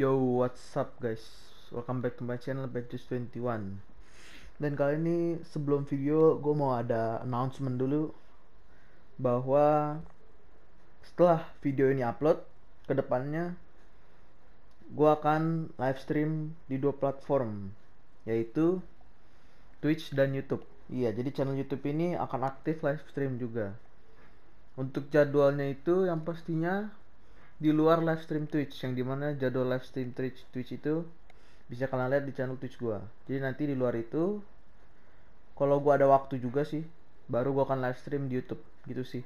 Yo, what's up guys? Welcome back to my channel Badges21 Dan kali ini sebelum video gue mau ada announcement dulu Bahwa setelah video ini upload Ke depannya gue akan live stream di dua platform Yaitu Twitch dan Youtube. Iya, jadi channel Youtube ini akan aktif live stream juga. Untuk jadwalnya itu yang pastinya di luar live stream Twitch yang di mana jadwal live stream Twitch Twitch itu bisa kalian lihat di channel Twitch gua. Jadi nanti di luar itu kalau gua ada waktu juga sih baru gua akan live stream di YouTube gitu sih.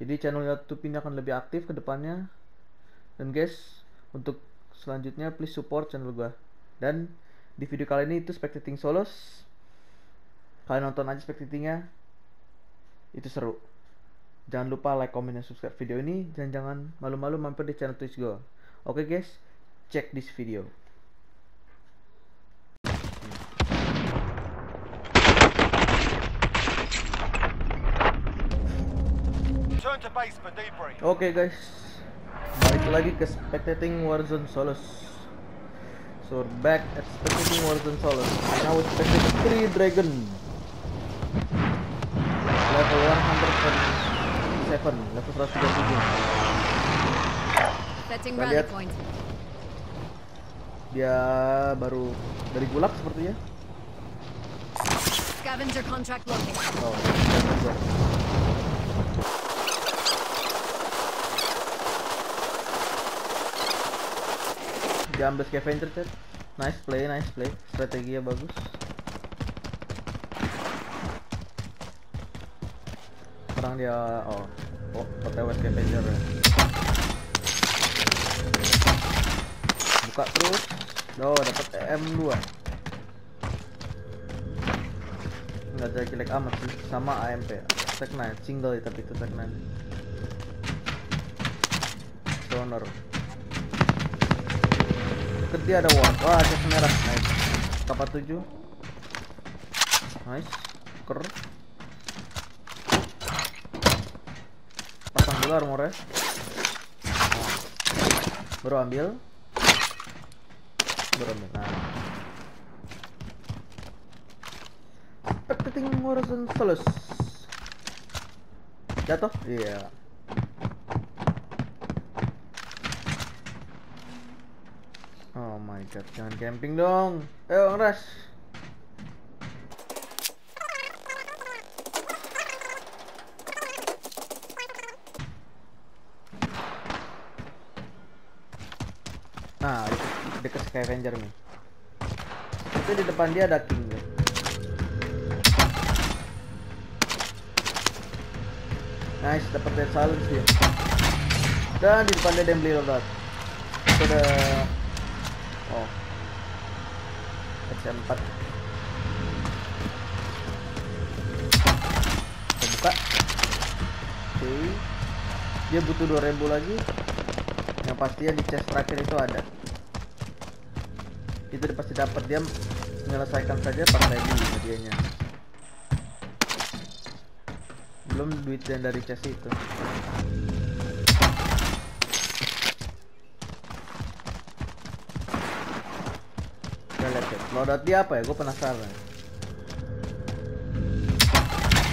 Jadi channel YouTube ini akan lebih aktif ke depannya. Dan guys, untuk selanjutnya please support channel gua. Dan di video kali ini itu spectating solos. Kalian nonton aja spectatingnya. Itu seru. Jangan lupa like, comment, dan subscribe video ini. Dan jangan malu-malu mampir di channel Twitch gue Oke guys, check this video. Oke guys. Balik lagi ke Spectating Warzone Solos So we're back at Spectating Warzone Solos now we're spectating 3 Dragon. Level 147 Level 137 Setting Kita lihat. Dia baru dari Gulak sepertinya Scavenger contract located. Oh, scavenger. Dia ambil scavenger. Nice play, nice play. Strateginya bagus. Sekarang dia oh, oh OTW scavenger. Buka terus. Oh, dapat M2 nggak ada jelek amat sih. Sama AMP Tag 9 single ya, tapi itu Tag 9 Stoner deket dia ada ward wah chest merah. Nice. Kapal 7 nice. Ker pasang dulu armornya. Nah. baru ambil. Baru ambil. Nah. Spectating Horizon Solus Jatuh? Iya. Oh my god, jangan camping dong. Ayo ngeras Nah, deket, deket scavenger nih Itu di depan dia ada king tuh. Nice, dapat dead silence dia. Dan di depan dia beli loadout. Itu Oh. XM4. Kita buka. Oke. Dia butuh 2000 lagi. Yang pastinya di chest terakhir itu ada. Itu pasti dapat dia menyelesaikan saja 4000 hadiahnya. belum duit yang dari chest itu. Kita lihat ya loadout dia apa ya? Gue penasaran.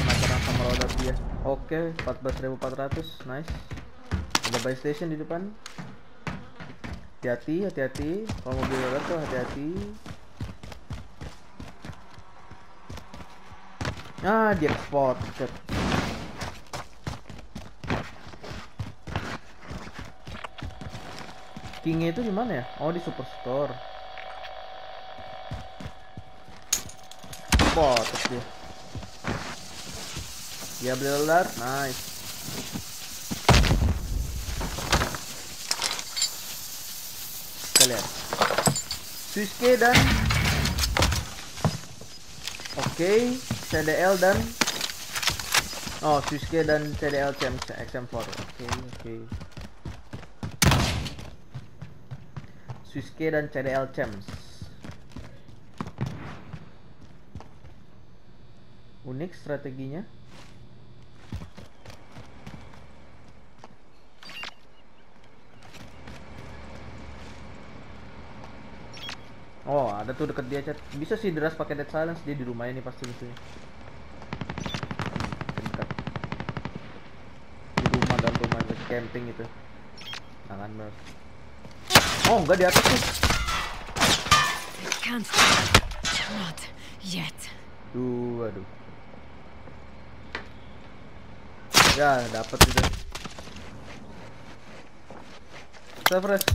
Penasaran sama loadout dia. Oke 14.400 nice. Ada buy station di depan hati-hati hati-hati kalau mobil loadout tuh hati-hati ah di export Cet. Kingnya itu di mana ya? Oh di superstore. Botok dia. Dia beli lelar, nice. Kita lihat. Swiske dan Oke, CDL dan Oh, Swiske dan CDL XM4. Oke, oke. Swiske dan CDL Champs. Unik strateginya. Oh, ada tuh deket dia chat. Bisa sih deras pakai dead silence dia di rumah ini pasti musuhnya. Dekat. Di rumah dalam rumah camping itu. Tangan bener. Oh, enggak di atas tuh. Can't. Not yet. Duh, aduh. Ya, dapat juga. Severus.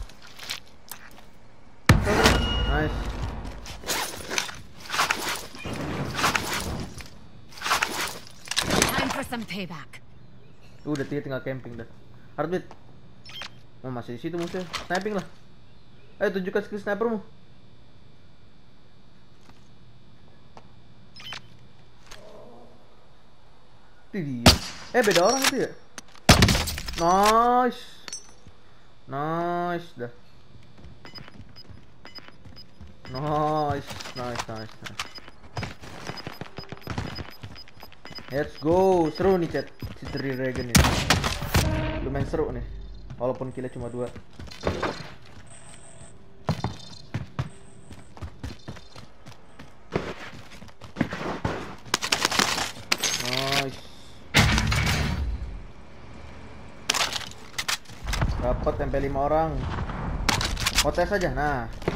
Nice. Some payback. Tuh, udah dia tinggal camping dah. Heartbeat. Oh, masih di situ musuhnya. Sniping lah. Ayo tunjukkan skill snipermu. Itu dia. Eh, beda orang itu ya? Nice. Nice dah. Nice, nice, nice, nice. Let's go. Seru nih chat. Si Three Dragon ini. Lumayan seru nih. Walaupun killnya cuma dua. Dapat tempel lima orang. Kotes aja. Nah.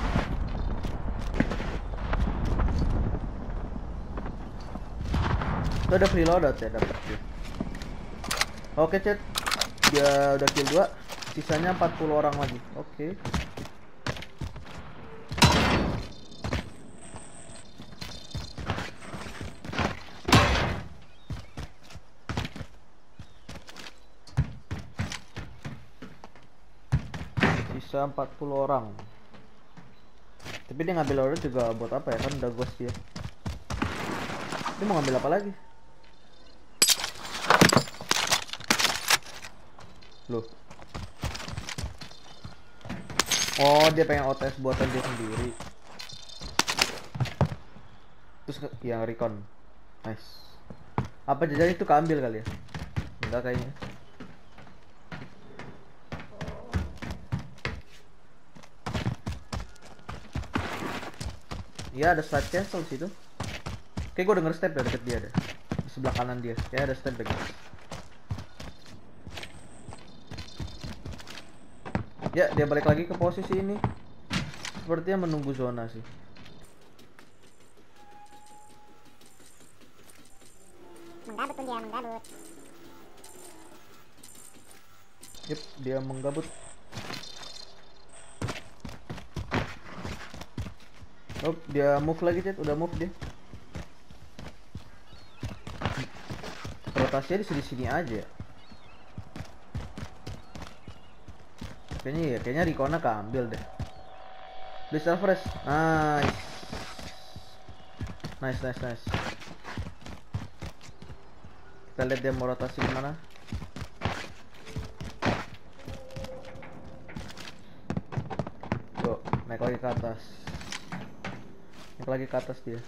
Itu ada free loadout ya dapat. Oke, chat. Dia udah kill 2. Sisanya 40 orang lagi. Oke. Sisa 40 orang. Tapi dia ngambil order juga buat apa ya? Kan udah ghost dia. Dia mau ngambil apa lagi? Loh. Oh, dia pengen OTS buatan dia sendiri. Terus yang recon. Nice. Apa jajan itu keambil kali ya? Enggak kayaknya. Iya ada slide cancel situ. Kayak gue denger step ya deket dia deh. Di sebelah kanan dia. Kayak ada step deh Ya, dia balik lagi ke posisi ini. Sepertinya menunggu zona sih. Menggabut tuh dia, menggabut. Yep, dia menggabut. Oh, dia move lagi, Chat. Udah move dia. Rotasinya di sini-sini aja. Kayaknya ya, kayaknya Rikona keambil deh. Blitz Alvarez. Nice. Nice, nice, nice. Kita lihat dia mau rotasi di mana. Yuk, naik lagi ke atas. Naik lagi ke atas dia.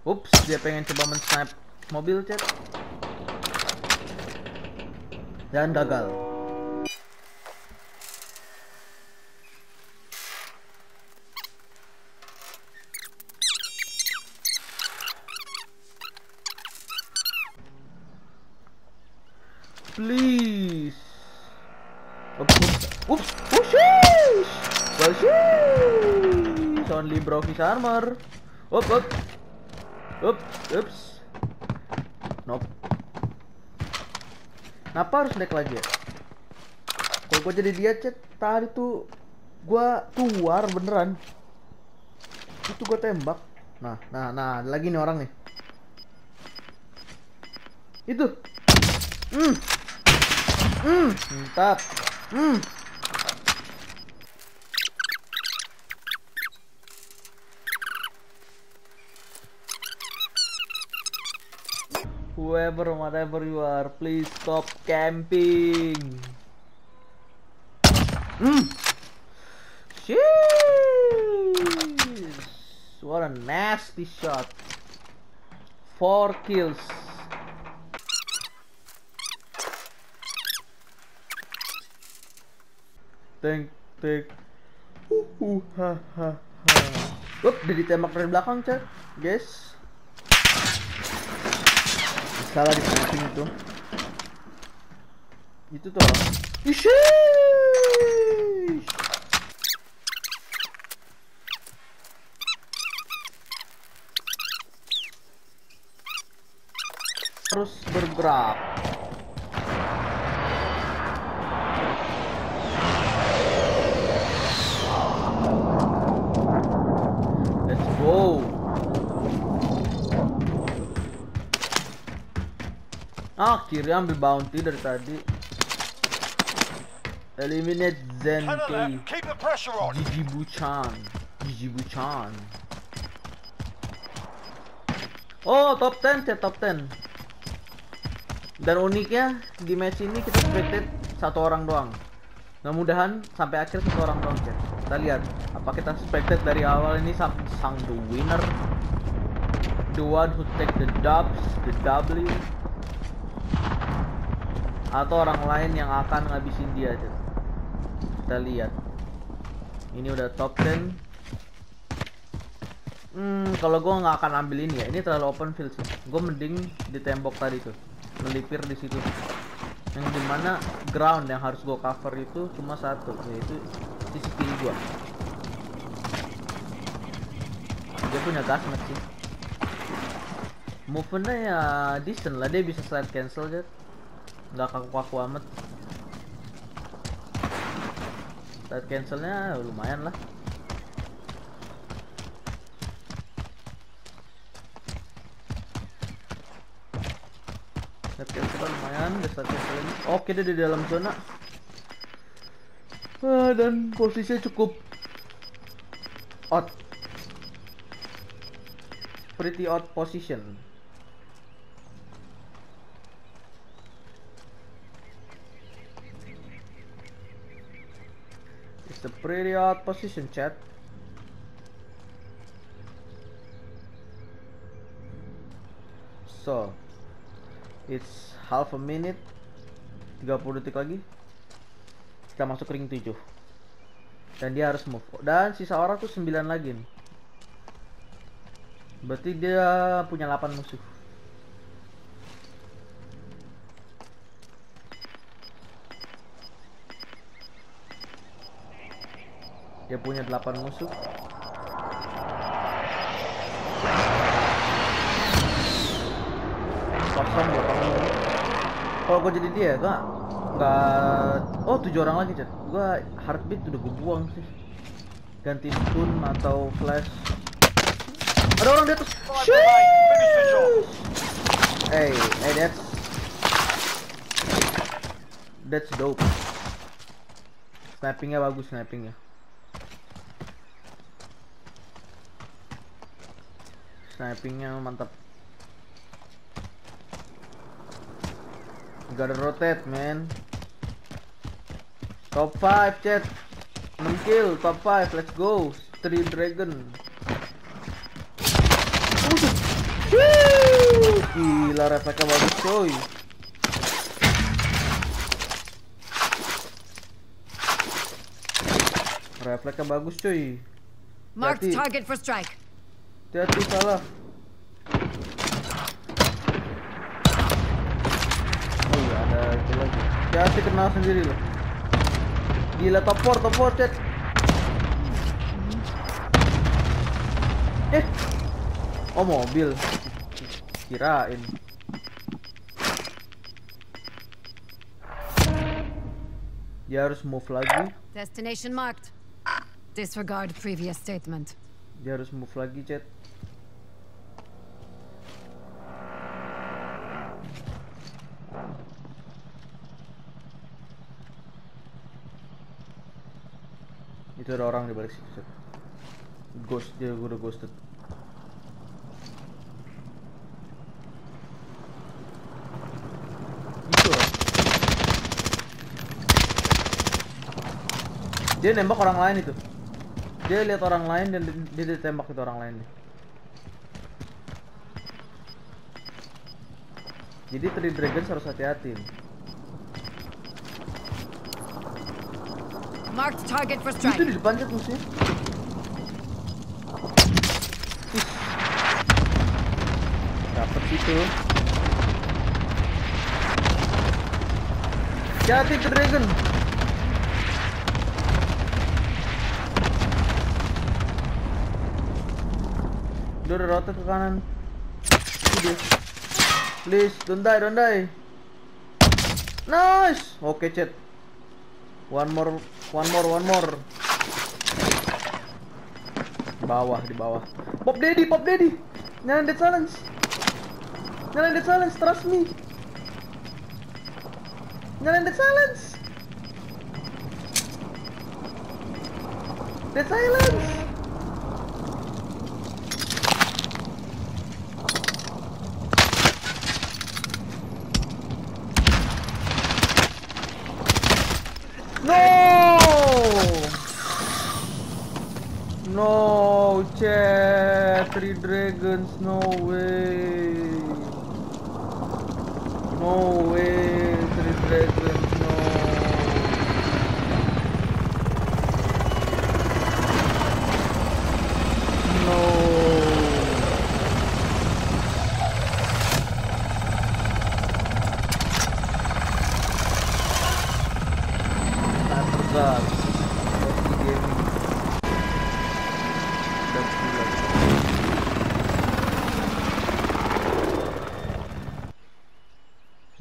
Ups, dia pengen coba men-snipe mobil chat. Dan gagal. Please. Ups, ups, ups, whoosh, whoosh, only broke his armor. Up, up. Ups. Nope. Kenapa harus naik lagi ya? Kalau gue jadi dia chat tadi tuh gua keluar beneran. Itu gua tembak. Nah, nah, nah, lagi nih orang nih. Itu. Hmm. Hmm, mantap. Hmm. Whoever, whatever you are, please stop camping. Hmm. Jeez. What a nasty shot. Four kills. Tank, tank. Uh, uh, ha, ha, ha. Up, udah ditembak dari belakang, chat. Guys. Salah di sniping itu. Itu tuh. Ish. Terus bergerak. Let's go. Ah, kiri ambil bounty dari tadi. Eliminate Zen Cannon K. left. Keep the pressure on. Gigi Buchan. Gigi Buchan. Oh, top 10, chat top 10. Dan uniknya di match ini kita expected satu orang doang. Nah, mudahan sampai akhir satu orang doang, chat. Kita lihat apa kita expected dari awal ini sang, sang the winner. The one who take the dubs, the W. Atau orang lain yang akan ngabisin dia, chat. Kita lihat. Ini udah top 10. Hmm, kalau gua nggak akan ambil ini ya. Ini terlalu open field sih. Gue mending di tembok tadi tuh, melipir di situ. Yang di mana ground yang harus gue cover itu cuma satu, yaitu sisi kiri gua. Dia punya gasmet sih. Movementnya ya decent lah, dia bisa slide cancel aja. Nggak kaku-kaku amat. Slide cancelnya lumayan lah. Slide cancel lumayan, slide cancel ini. Oke dia di dalam zona. Ah, dan posisinya cukup odd. Pretty odd position. It's a pretty odd position, chat. So, it's half a minute 30 detik lagi. Kita masuk ring 7 dan dia harus move. Dan sisa orang tuh 9 lagi nih. Berarti dia punya 8 musuh dia punya 8 musuh. Kosong belakang lu. kalau gue jadi dia gak nggak oh tujuh orang lagi chat. Gue heartbeat udah gue buang sih. Ganti stun atau flash. Ada orang di atas. Hey hey that's that's dope. Snipingnya bagus snipingnya snipingnya mantap Gotta rotate, man. Top 5, chat. 6 kill, top 5, let's go. Three dragon. Udah. Wuh, Gila, refleksnya bagus, coy. Refleksnya bagus, coy. Hati. target for strike. Hati-hati salah. Oh iya ada itu lagi. Hati-hati kenal sendiri loh. Gila topor topor chat. Eh. Oh mobil. Kirain. Dia harus move lagi. Destination marked. Disregard previous statement. Dia harus move lagi chat. Itu ada orang di balik situ. Ghost dia gue udah ghosted. Itu. Dia nembak orang lain itu. Dia lihat orang lain dan dia ditembak itu orang lain. Jadi Three Dragons harus hati-hati. Marked target for Itu strike. di depan situ. Hati ke dragon. Dia udah rotate ke kanan. Itu. Please, don't die, don't die. Nice. Oke, chat. One more, one more, one more. Bawah, di bawah. Pop Daddy, Pop Daddy. Nyalain Dead Silence. Nyalain Dead Silence, trust me. Nyalain Dead Silence. Dead Silence. No! No, chat, three dragons, no way.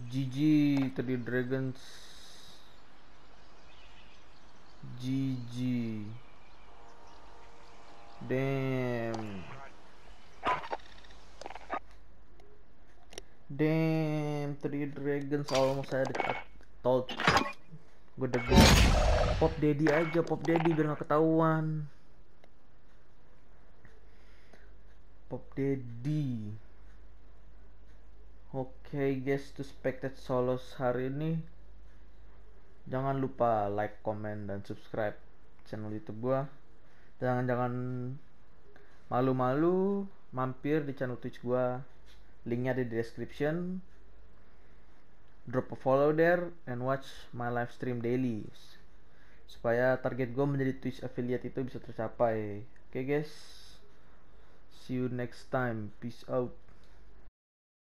GG tadi Dragons. GG. Damn. Damn, three dragons almost had it. Told. Gue bilang, Pop Daddy aja, Pop Daddy biar gak ketahuan. Pop Daddy. Oke guys, to spectate solos hari ini. Jangan lupa like, comment, dan subscribe channel YouTube gua. Jangan-jangan malu-malu mampir di channel Twitch gua. Linknya ada di description. Drop a follow there and watch my live stream daily. Supaya target gue menjadi Twitch affiliate itu bisa tercapai. Oke guys. See you next time. Peace out.